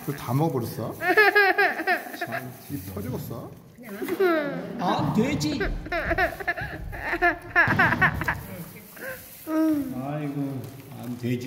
그걸 다 먹어버렸어? 참, 입 터지겠어? 안 되지. 아이고 안 되지.